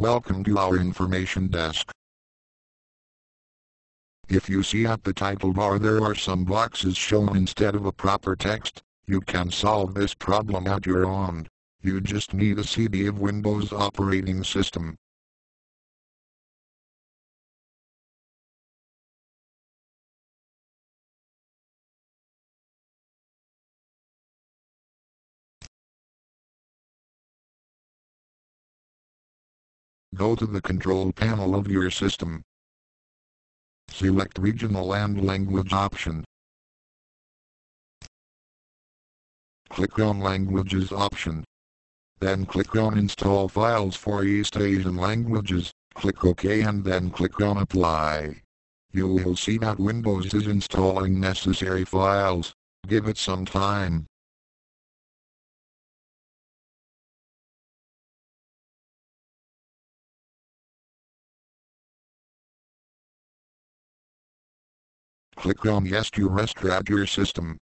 Welcome to our information desk. If you see at the title bar there are some boxes shown instead of a proper text, you can solve this problem at your own. You just need a CD of Windows operating system. Go to the control panel of your system. Select Regional and Language option. Click on Languages option. Then click on Install Files for East Asian Languages, click OK and then click on Apply. You will see that Windows is installing necessary files. Give it some time. Click on Yes to restart your system.